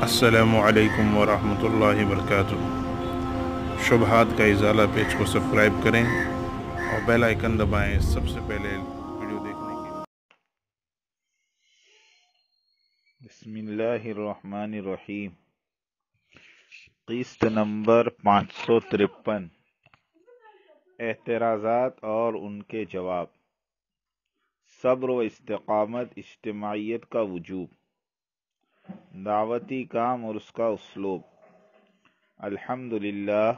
السلام علیکم ورحمۃ اللہ وبرکاتہ۔ شبہات کا ازالہ پیج کو سبسکرائب کریں اور بیل آئیکن دبائیں سب سے پہلے ویڈیو دیکھنے کے لیے۔ بسم اللہ الرحمن الرحیم۔ قسط نمبر پانچ سو ترپن۔ اعتراضات اور ان کے جواب۔ صبر و استقامت اجتماعیت کا وجوب۔ دعوتی کام اور اس کا اسلوب۔ الحمد للہ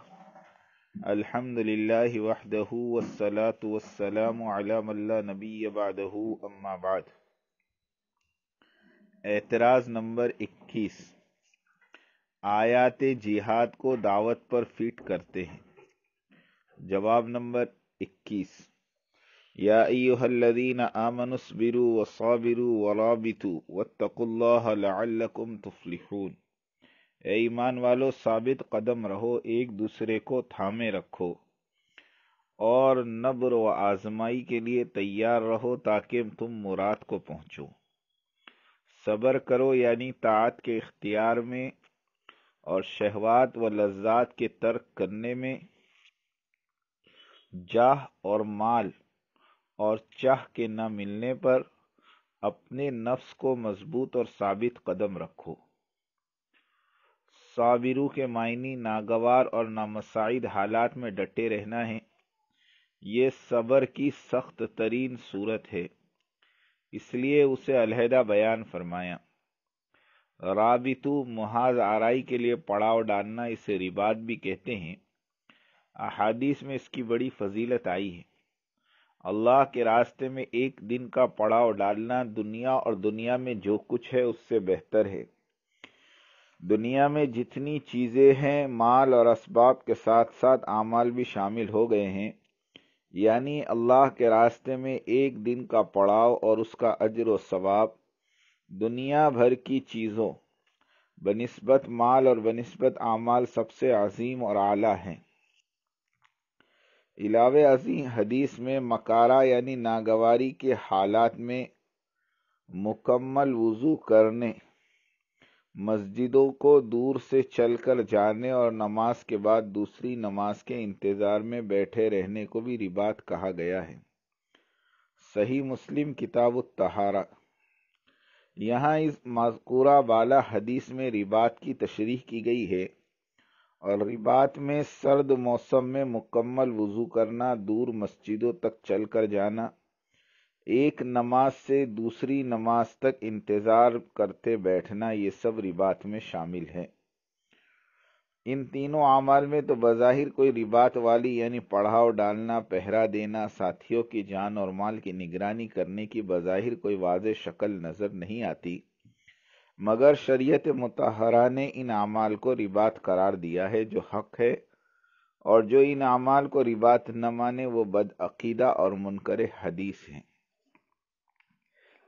الحمد للہ وحدہ والصلاة والسلام علی من لا نبی بعدہ اما بعد۔ اعتراض نمبر اکیس۔ آیات جہاد کو دعوت پر فٹ کرتے ہیں۔ جواب نمبر اکیس۔ یا ایوہ الذین آمنوا اصبروا وصابروا ورابطوا واتقوا اللہ لعلکم تفلحون۔ اے ایمان والو، ثابت قدم رہو، ایک دوسرے کو تھامے رکھو۔ اور نبر و آزمائی کے لیے تیار رہو تاکہ تم مراد کو پہنچو۔ صبر کرو یعنی طاعت کے اختیار میں اور شہوات و لذات کے ترک کرنے میں۔ جاہ اور مال اور چاہ کے نہ ملنے پر اپنے نفس کو مضبوط اور ثابت قدم رکھو۔ صابرو کے معنی ناگوار اور نامساعد حالات میں ڈٹے رہنا ہے۔ یہ صبر کی سخت ترین صورت ہے۔ اس لیے اسے علیحدہ بیان فرمایا۔ رابطو محاذ آرائی کے لیے پڑاؤ ڈالنا اسے ربات بھی کہتے ہیں۔ احادیث میں اس کی بڑی فضیلت آئی ہے۔ اللہ کے راستے میں ایک دن کا پڑاؤ ڈالنا دنیا اور دنیا میں جو کچھ ہے اس سے بہتر ہے۔ دنیا میں جتنی چیزیں ہیں، مال اور اسباب کے ساتھ ساتھ اعمال بھی شامل ہو گئے ہیں۔ یعنی اللہ کے راستے میں ایک دن کا پڑاؤ اور اس کا اجر و ثواب۔ دنیا بھر کی چیزوں۔ بنسبت مال اور بنسبت اعمال سب سے عظیم اور اعلیٰ ہیں۔ علاوہ ازیں حدیث میں مکارہ یعنی ناگواری کے حالات میں مکمل وضو کرنے، مسجدوں کو دور سے چل کر جانے اور نماز کے بعد دوسری نماز کے انتظار میں بیٹھے رہنے کو بھی ربات کہا گیا ہے۔ صحیح مسلم کتاب التحارہ یہاں اس مذکورہ بالا حدیث میں ربات کی تشریح کی گئی ہے۔ اور ربات میں سرد موسم میں مکمل وضو کرنا، دور مسجدوں تک چل کر جانا، ایک نماز سے دوسری نماز تک انتظار کرتے بیٹھنا، یہ سب ربات میں شامل ہے ان تینوں اعمال میں تو بظاہر کوئی ربات والی یعنی پڑھاؤ ڈالنا، پہرا دینا، ساتھیوں کی جان اور مال کی نگرانی کرنے کی بظاہر کوئی واضح شکل نظر نہیں آتی۔ مگر شریعت متحرہ نے ان اعمال کو ربات قرار دیا ہے جو حق ہے، اور جو ان اعمال کو ربات نہ مانے وہ بدعقیدہ اور منکر حدیث ہیں۔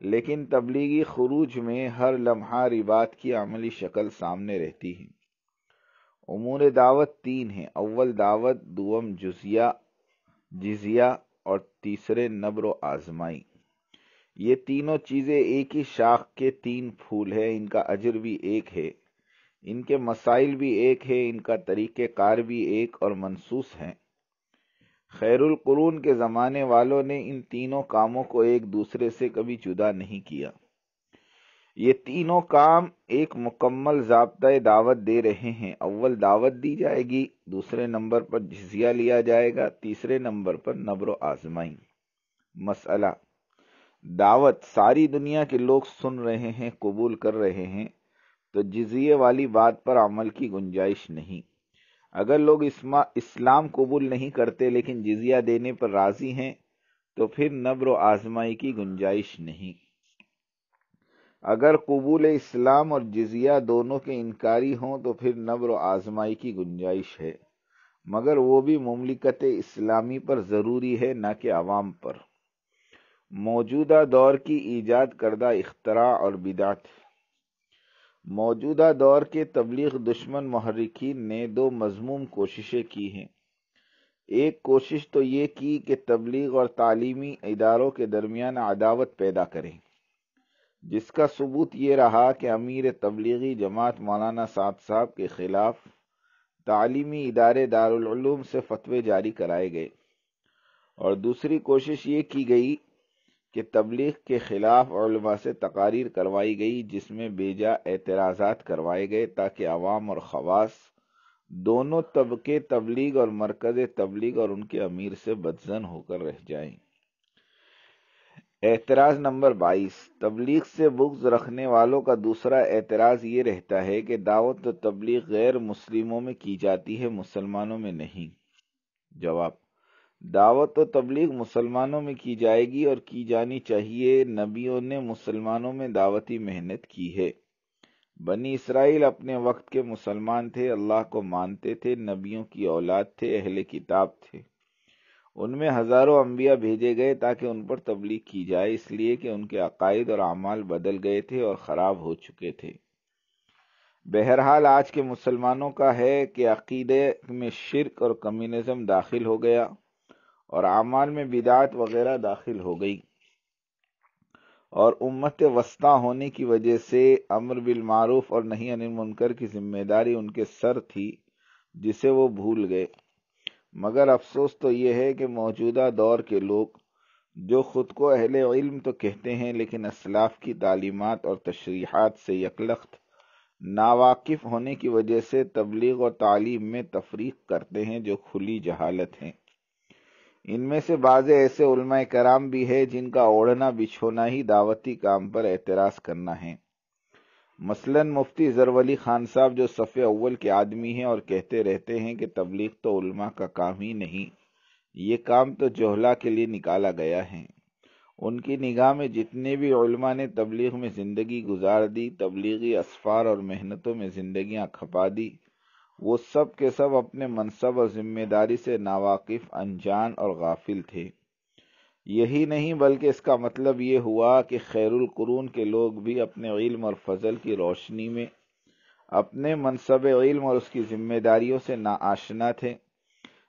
لیکن تبلیغی خروج میں ہر لمحہ ربات کی عملی شکل سامنے رہتی ہے۔ امور دعوت تین ہیں، اول دعوت، دوم جزیہ جزیہ، اور تیسرے نبر و آزمائی۔ یہ تینوں چیزیں ایک ہی شاخ کے تین پھول ہیں، ان کا اجر بھی ایک ہے، ان کے مسائل بھی ایک ہے ان کا طریقہ کار بھی ایک اور منسوس ہیں۔ خیر القرون کے زمانے والوں نے ان تینوں کاموں کو ایک دوسرے سے کبھی جدا نہیں کیا۔ یہ تینوں کام ایک مکمل ضابطۂ دعوت دے رہے ہیں۔ اول دعوت دی جائے گی، دوسرے نمبر پر جزیہ لیا جائے گا، تیسرے نمبر پر نبر و آزمائی مسئلہ دعوت ساری دنیا کے لوگ سن رہے ہیں، قبول کر رہے ہیں، تو جزیے والی بات پر عمل کی گنجائش نہیں۔ اگر لوگ اسلام قبول نہیں کرتے لیکن جزیہ دینے پر راضی ہیں، تو پھر نبر و آزمائی کی گنجائش نہیں۔ اگر قبول اسلام اور جزیہ دونوں کے انکاری ہوں، تو پھر نبر و آزمائی کی گنجائش ہے۔ مگر وہ بھی مملکت اسلامی پر ضروری ہے، نہ کہ عوام پر۔ موجودہ دور کی ایجاد کردہ اختراع اور بدعت۔ موجودہ دور کے تبلیغ دشمن محرکین نے دو مضموم کوششیں کی ہیں۔ ایک کوشش تو یہ کی کہ تبلیغ اور تعلیمی اداروں کے درمیان عداوت پیدا کریں۔ جس کا ثبوت یہ رہا کہ امیر تبلیغی جماعت مولانا سعد صاحب کے خلاف تعلیمی ادارے دارالعلوم سے فتوے جاری کرائے گئے۔ اور دوسری کوشش یہ کی گئی کہ تبلیغ کے خلاف علماء سے تقاریر کروائی گئی، جس میں بیجا اعتراضات کروائے گئے تاکہ عوام اور خواص دونوں طبقے تبلیغ اور مرکز تبلیغ اور ان کے امیر سے بدزن ہو کر رہ جائیں۔ اعتراض نمبر بائیس۔ تبلیغ سے بغض رکھنے والوں کا دوسرا اعتراض یہ رہتا ہے کہ دعوت و تبلیغ غیر مسلموں میں کی جاتی ہے، مسلمانوں میں نہیں۔ جواب دعوت و تبلیغ مسلمانوں میں کی جائے گی اور کی جانی چاہیے نبیوں نے مسلمانوں میں دعوتی محنت کی ہے۔ بنی اسرائیل اپنے وقت کے مسلمان تھے، اللہ کو مانتے تھے، نبیوں کی اولاد تھے، اہل کتاب تھے۔ ان میں ہزاروں انبیاء بھیجے گئے تاکہ ان پر تبلیغ کی جائے، اس لیے کہ ان کے عقائد اور اعمال بدل گئے تھے اور خراب ہو چکے تھے۔ بہرحال آج کے مسلمانوں کا ہے کہ عقیدے میں شرک اور کمیونزم داخل ہو گیا۔ اور اعمال میں بدعت وغیرہ داخل ہو گئی۔ اور امت وسطی ہونے کی وجہ سے امر بالمعروف اور نہیں انل منکر کی ذمہ داری ان کے سر تھی، جسے وہ بھول گئے۔ مگر افسوس تو یہ ہے کہ موجودہ دور کے لوگ جو خود کو اہل علم تو کہتے ہیں، لیکن اسلاف کی تعلیمات اور تشریحات سے یکلخت ناواقف ہونے کی وجہ سے تبلیغ اور تعلیم میں تفریق کرتے ہیں جو کھلی جہالت ہیں۔ ان میں سے بعض ایسے علماء کرام بھی ہے جن کا اوڑھنا بچھونا ہی دعوتی کام پر اعتراض کرنا ہے۔ مثلا مفتی زرولی خان صاحب جو صفحے اول کے آدمی ہیں اور کہتے رہتے ہیں کہ تبلیغ تو علماء کا کام ہی نہیں، یہ کام تو جوہلا کے لیے نکالا گیا ہے۔ ان کی نگاہ میں جتنے بھی علماء نے تبلیغ میں زندگی گزار دی، تبلیغی اسفار اور محنتوں میں زندگیاں کھپا دی وہ سب کے سب اپنے منصب اور ذمہ داری سے ناواقف، انجان اور غافل تھے۔ یہی نہیں بلکہ اس کا مطلب یہ ہوا کہ خیر القرون کے لوگ بھی اپنے علم اور فضل کی روشنی میں اپنے منصب علم اور اس کی ذمہ داریوں سے ناآشنا تھے،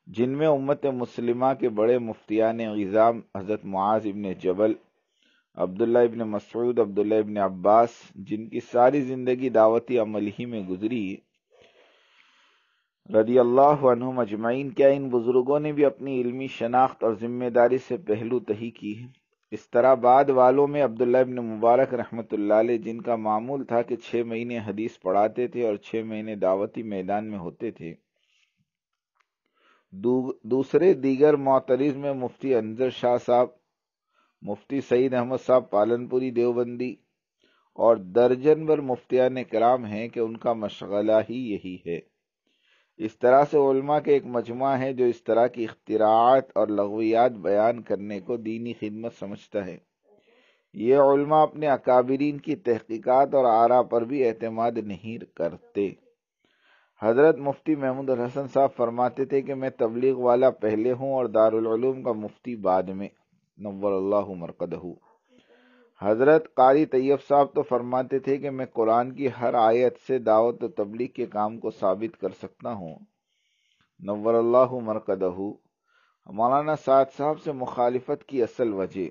جن میں امت مسلمہ کے بڑے مفتیان غزام حضرت معاذ ابن جبل، عبداللہ ابن مسعود، عبداللہ ابن عباس، جن کی ساری زندگی دعوتی عمل ہی میں گزری۔ رضی اللہ عنہ مجمعین کیا ان بزرگوں نے بھی اپنی علمی شناخت اور ذمہ داری سے پہلو تہی کی ہے؟ اس طرح بعد والوں میں عبداللہ ابن مبارک رحمۃ اللہ علیہ، جن کا معمول تھا کہ چھ مہینے حدیث پڑھاتے تھے اور چھ مہینے دعوتی میدان میں ہوتے تھے۔ دوسرے دیگر معترض میں مفتی انضر شاہ صاحب، مفتی سعید احمد صاحب پالنپوری دیوبندی اور درجن بر مفتیان کرام ہیں کہ ان کا مشغلہ ہی یہی ہے۔ اس طرح سے علماء کے ایک مجموعہ ہے جو اس طرح کی اختراعات اور لغویات بیان کرنے کو دینی خدمت سمجھتا ہے۔ یہ علماء اپنے اکابرین کی تحقیقات اور آرا پر بھی اعتماد نہیں کرتے۔ حضرت مفتی محمود الحسن صاحب فرماتے تھے کہ میں تبلیغ والا پہلے ہوں اور دارالعلوم کا مفتی بعد میں۔ نور اللہ مرکدہ حضرت قاری طیب صاحب تو فرماتے تھے کہ میں قرآن کی ہر آیت سے دعوت و تبلیغ کے کام کو ثابت کر سکتا ہوں۔ نور اللہ مرکدہ مولانا سعد صاحب سے مخالفت کی اصل وجہ۔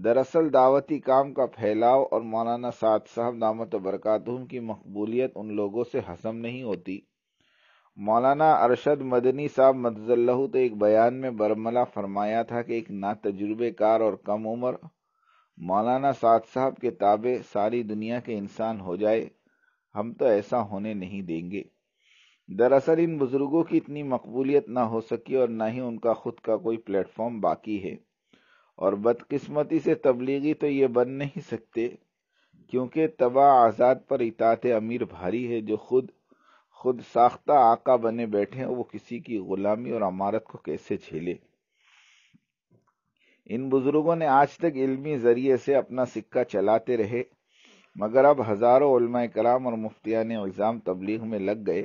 دراصل دعوتی کام کا پھیلاؤ اور مولانا سعد صاحب دامت و برکاتہم کی مقبولیت ان لوگوں سے حسم نہیں ہوتی۔ مولانا ارشد مدنی صاحب مدض اللہ تو ایک بیان میں برملا فرمایا تھا کہ ایک نا تجربے کار اور کم عمر مولانا سعد صاحب کے تابع ساری دنیا کے انسان ہو جائے، ہم تو ایسا ہونے نہیں دیں گے۔ دراصل ان بزرگوں کی اتنی مقبولیت نہ ہو سکی اور نہ ہی ان کا خود کا کوئی پلیٹ فارم باقی ہے۔ اور بدقسمتی سے تبلیغی تو یہ بن نہیں سکتے، کیونکہ تباہ آزاد پر اطاعت امیر بھاری ہے، جو خود خود ساختہ آقا بنے بیٹھے وہ کسی کی غلامی اور امارت کو کیسے جھیلے؟ ان بزرگوں نے آج تک علمی ذریعے سے اپنا سکہ چلاتے رہے، مگر اب ہزاروں علماء کرام اور مفتیان نظام تبلیغ میں لگ گئے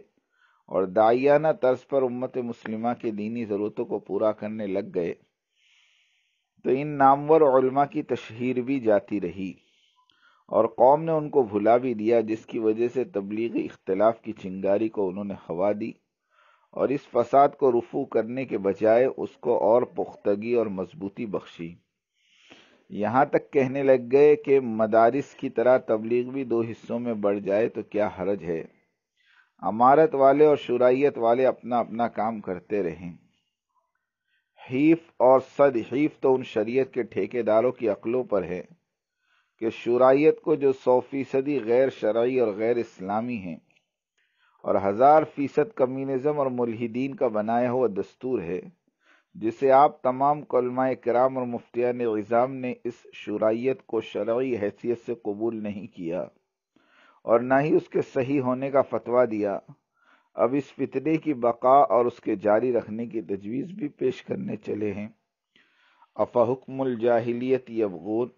اور دائیانہ طرز پر امت مسلمہ کے دینی ضرورتوں کو پورا کرنے لگ گئے۔ تو ان نامور علماء کی تشہیر بھی جاتی رہی اور قوم نے ان کو بھلا بھی دیا، جس کی وجہ سے تبلیغی اختلاف کی چنگاری کو انہوں نے ہوا دی۔ اور اس فساد کو رفو کرنے کے بجائے اس کو اور پختگی اور مضبوطی بخشی۔ یہاں تک کہنے لگ گئے کہ مدارس کی طرح تبلیغ بھی دو حصوں میں بڑھ جائے تو کیا حرج ہے۔ امارت والے اور شرائیت والے اپنا اپنا کام کرتے رہیں۔ حیف اور صد حیف تو ان شریعت کے ٹھیکے داروں کی عقلوں پر ہے کہ شرائیت کو جو سو فیصدی غیر شرعی اور غیر اسلامی ہیں۔ اور ہزار فیصد کمیونزم اور ملحدین کا بنایا ہوا دستور ہے، جسے آپ تمام علماء کرام اور مفتیان نظام نے اس شرائیت کو شرعی حیثیت سے قبول نہیں کیا اور نہ ہی اس کے صحیح ہونے کا فتویٰ دیا۔ اب اس فتنے کی بقا اور اس کے جاری رکھنے کی تجویز بھی پیش کرنے چلے ہیں۔ افا حکم الجاہلیت یبغون؟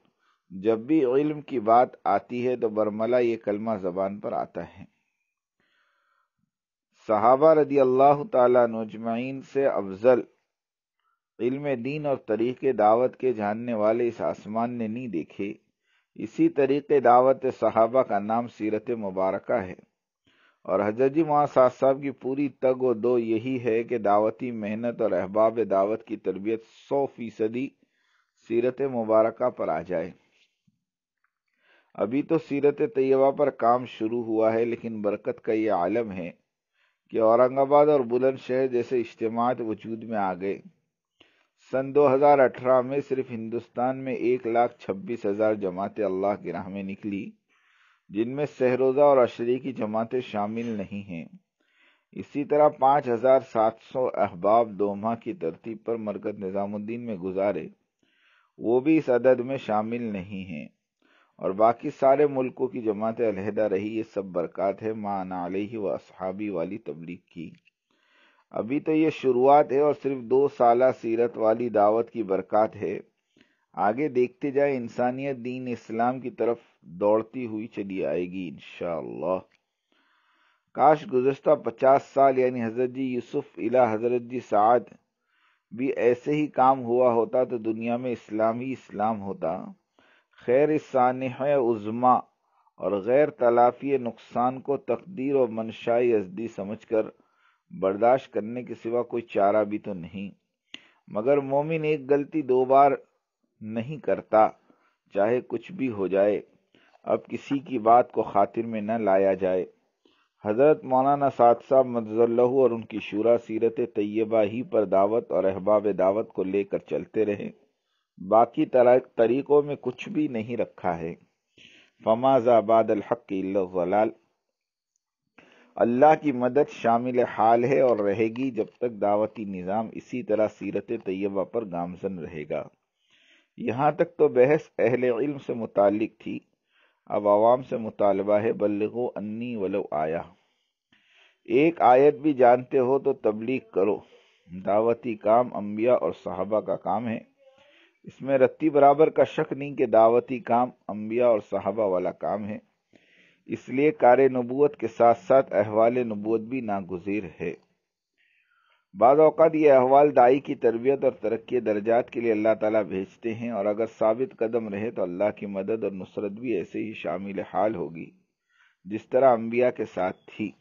جب بھی علم کی بات آتی ہے تو برملا یہ کلمہ زبان پر آتا ہے۔ صحابہ رضی اللہ تعالیٰ نجمعین سے افضل علم دین اور طریقے دعوت کے جاننے والے اس آسمان نے نہیں دیکھے۔ اسی طریقے دعوت صحابہ کا نام سیرت مبارکہ ہے۔ اور حضرت جی صاحب صاحب کی پوری تگ و دو یہی ہے کہ دعوتی محنت اور احباب دعوت کی تربیت سو فیصدی سیرت مبارکہ پر آ جائے۔ ابھی تو سیرت طیبہ پر کام شروع ہوا ہے، لیکن برکت کا یہ عالم ہے۔ کہ اورنگ آباد اور بلند شہر جیسے اجتماعات وجود میں آ گئے۔ سن دو ہزار اٹھارہ میں صرف ہندوستان میں ایک لاکھ چھبیس ہزار جماعتیں اللہ کی راہ میں نکلی، جن میں سہروزہ اور عشری کی جماعتیں شامل نہیں ہیں۔ اسی طرح پانچ ہزار سات سو احباب دو ماہ کی ترتیب پر مرکز نظام الدین میں گزارے، وہ بھی اس عدد میں شامل نہیں ہیں۔ اور باقی سارے ملکوں کی جماعتیں علیحدہ رہی، یہ سب برکات ہے ماں علیہ و اصحابی والی تبلیغ کی۔ ابھی تو یہ شروعات ہے اور صرف دو سالہ سیرت والی دعوت کی برکات ہے۔ آگے دیکھتے جائے انسانیت دین اسلام کی طرف دوڑتی ہوئی چلی آئے گی انشاءاللہ۔ کاش گزشتہ پچاس سال یعنی حضرت جی یوسف الہ حضرت جی سعد، بھی ایسے ہی کام ہوا ہوتا تو دنیا میں اسلام ہی اسلام ہوتا۔ خیر سانح عظما اور غیر تلافی نقصان کو تقدیر و منشائی ازدی سمجھ کر برداشت کرنے کے سوا کوئی چارہ بھی تو نہیں۔ مگر مومن ایک غلطی دو بار نہیں کرتا، چاہے کچھ بھی ہو جائے، اب کسی کی بات کو خاطر میں نہ لایا جائے۔ حضرت مولانا سعد صاحب مدض اللہ اور ان کی شورا سیرت طیبہ ہی پر دعوت اور احباب دعوت کو لے کر چلتے رہے۔ باقی طریقوں میں کچھ بھی نہیں رکھا ہے۔ فماز آباد الحق اللہ اللہ کی مدد شامل حال ہے اور رہے گی جب تک دعوتی نظام اسی طرح سیرت طیبہ پر گامزن رہے گا۔ یہاں تک تو بحث اہل علم سے متعلق تھی۔ اب عوام سے مطالبہ ہے، بلغو انی ولو آیا ایک آیت بھی جانتے ہو تو تبلیغ کرو۔ دعوتی کام انبیاء اور صحابہ کا کام ہے۔ اس میں رتی برابر کا شک نہیں کہ دعوتی کام انبیاء اور صحابہ والا کام ہے۔ اس لیے کار نبوت کے ساتھ ساتھ احوال نبوت بھی ناگزیر ہے۔ بعض اوقات یہ احوال دائی کی تربیت اور ترقی درجات کے لیے اللہ تعالیٰ بھیجتے ہیں اور اگر ثابت قدم رہے تو اللہ کی مدد اور نصرت بھی ایسے ہی شامل حال ہوگی، جس طرح انبیاء کے ساتھ تھی۔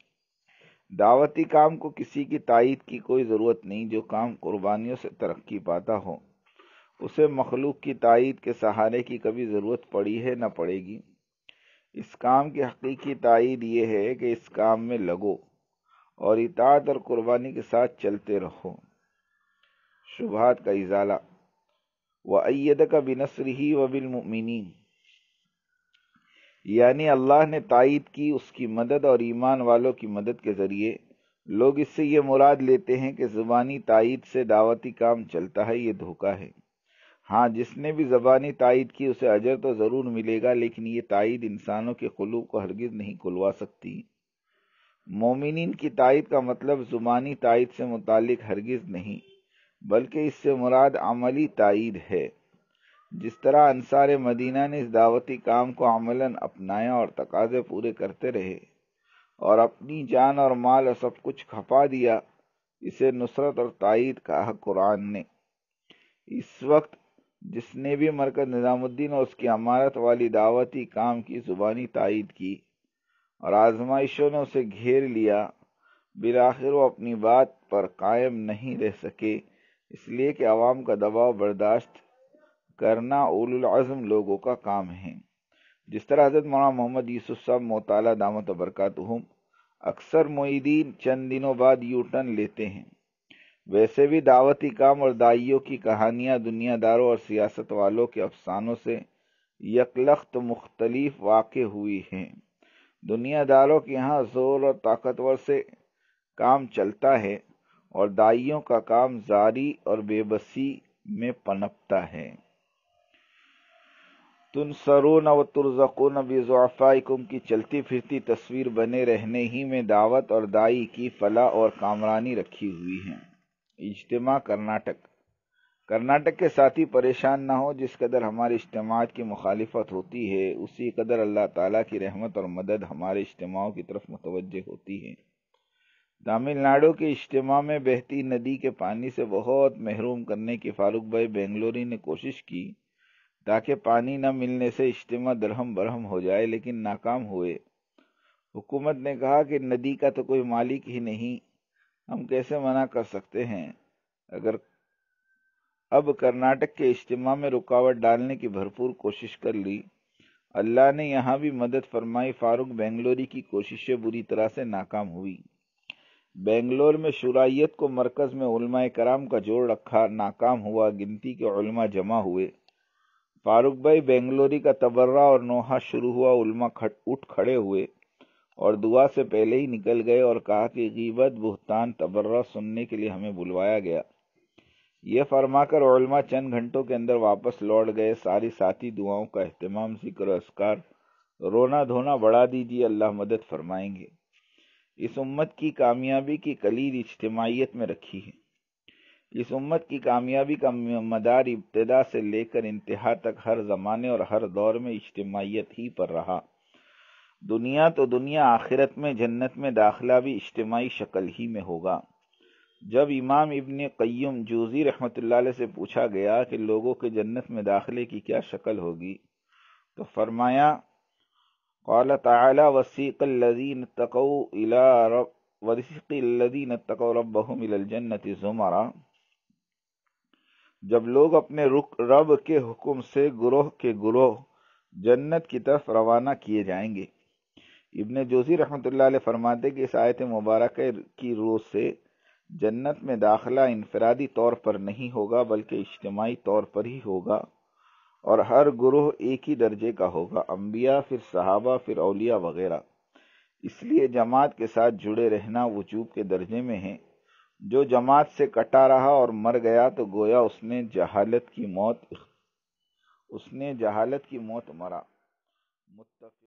دعوتی کام کو کسی کی تائید کی کوئی ضرورت نہیں جو کام قربانیوں سے ترقی پاتا ہو۔ اسے مخلوق کی تائید کے سہارے کی کبھی ضرورت پڑی ہے نہ پڑے گی۔ اس کام کی حقیقی تائید یہ ہے کہ اس کام میں لگو اور اطاعت اور قربانی کے ساتھ چلتے رہو۔ شبہات کا ازالہ۔ و عید کا بنسر ہی و بالمؤمنین یعنی اللہ نے تائید کی اس کی مدد اور ایمان والوں کی مدد کے ذریعے۔ لوگ اس سے یہ مراد لیتے ہیں کہ زبانی تائید سے دعوتی کام چلتا ہے، یہ دھوکہ ہے۔ ہاں جس نے بھی زبانی تائید کی، اسے اجر تو ضرور ملے گا، لیکن یہ تائید انسانوں کے قلوب کو ہرگز نہیں کھلوا سکتی۔ مومنین کی تائید کا مطلب زبانی تائید سے متعلق ہرگز نہیں، بلکہ اس سے مراد عملی تائید ہے۔ جس طرح انصار مدینہ نے اس دعوتی کام کو عملاً اپنایا اور تقاضے پورے کرتے رہے اور اپنی جان اور مال اور سب کچھ کھپا دیا، اسے نصرت اور تائید کہا قرآن نے۔ اس وقت جس نے بھی مرکز نظام الدین اور اس کی عمارت والی دعوتی کام کی زبانی تائید کی اور آزمائشوں نے اسے گھیر لیا، بالآخر وہ اپنی بات پر قائم نہیں رہ سکے۔ اس لیے کہ عوام کا دباؤ برداشت کرنا اول العزم لوگوں کا کام ہے۔ جس طرح حضرت مولانا محمد یوسف صاحب مطالعہ دامت برکاتہم اکثر معیدین چند دنوں بعد یو ٹرن لیتے ہیں۔ ویسے بھی دعوتی کام اور دائیوں کی کہانیاں دنیا داروں اور سیاست والوں کے افسانوں سے یکلخت مختلف واقع ہوئی ہیں۔ دنیا داروں کے یہاں زور اور طاقتور سے کام چلتا ہے اور دائیوں کا کام زاری اور بے بسی میں پنپتا ہے۔ تن سرون و ترزقون بضعفائکم کی چلتی پھرتی تصویر بنے رہنے ہی میں دعوت اور دائی کی فلاح اور کامرانی رکھی ہوئی ہیں۔ اجتماع کرناٹک۔ کرناٹک کے ساتھی پریشان نہ ہو، جس قدر ہمارے اجتماعات کی مخالفت ہوتی ہے، اسی قدر اللہ تعالیٰ کی رحمت اور مدد ہمارے اجتماعوں کی طرف متوجہ ہوتی ہے۔ تامل ناڈو کے اجتماع میں بہتی ندی کے پانی سے بہت محروم کرنے کی فاروق بھائی بنگلوری نے کوشش کی، تاکہ پانی نہ ملنے سے اجتماع درہم برہم ہو جائے، لیکن ناکام ہوئے۔ حکومت نے کہا کہ ندی کا تو کوئی مالک ہی نہیں ہم کیسے منع کر سکتے ہیں؟ اگر اب کرناٹک کے اجتماع میں رکاوٹ ڈالنے کی بھرپور کوشش کر لی، اللہ نے یہاں بھی مدد فرمائی، فاروق بنگلوری کی کوششیں بری طرح سے ناکام ہوئی۔ بنگلور میں شرائیت کو مرکز میں علماء کرام کا جوڑ رکھا، ناکام ہوا، گنتی کے علماء جمع ہوئے۔ فاروق بھائی بنگلوری کا تبرہ اور نوحہ شروع ہوا، علماء اٹھ کھڑے ہوئے۔ اور دعا سے پہلے ہی نکل گئے اور کہا کہ غیبت، بہتان، تبرہ سننے کے لیے ہمیں بلوایا گیا۔ یہ فرما کر علماء چند گھنٹوں کے اندر واپس لوٹ گئے۔ ساری ساتھی دعاؤں کا اہتمام، ذکر و اسکار رونا دھونا بڑھا دیجیے، اللہ مدد فرمائیں گے۔ اس امت کی کامیابی کی کلید اجتماعیت میں رکھی ہے۔ اس امت کی کامیابی کا مدار ابتدا سے لے کر انتہا تک ہر زمانے اور ہر دور میں اجتماعیت ہی پر رہا۔ دنیا تو دنیا آخرت میں جنت میں داخلہ بھی اجتماعی شکل ہی میں ہوگا۔ جب امام ابن قیم جوزی رحمت اللہ علیہ سے پوچھا گیا کہ لوگوں کے جنت میں داخلے کی کیا شکل ہوگی، تو فرمایا، قال تعالی، وسیق الذین تقوا الى رب ورسق الذین تقوا ربهم الى الجنة زمرا۔ جب لوگ اپنے رب کے حکم سے گروہ کے گروہ جنت کی طرف روانہ کیے جائیں گے۔ ابن جوزی رحمت اللہ علیہ فرماتے کہ اس آیت مبارکہ کی روح سے جنت میں داخلہ انفرادی طور پر نہیں ہوگا، بلکہ اجتماعی طور پر ہی ہوگا اور ہر گروہ ایک ہی درجے کا ہوگا، انبیاء، پھر صحابہ، پھر اولیاء وغیرہ۔ اس لیے جماعت کے ساتھ جڑے رہنا وجوب کے درجے میں ہے۔ جو جماعت سے کٹا رہا اور مر گیا تو گویا اس نے جہالت کی موت، اس نے جہالت کی موت مرا۔ متفق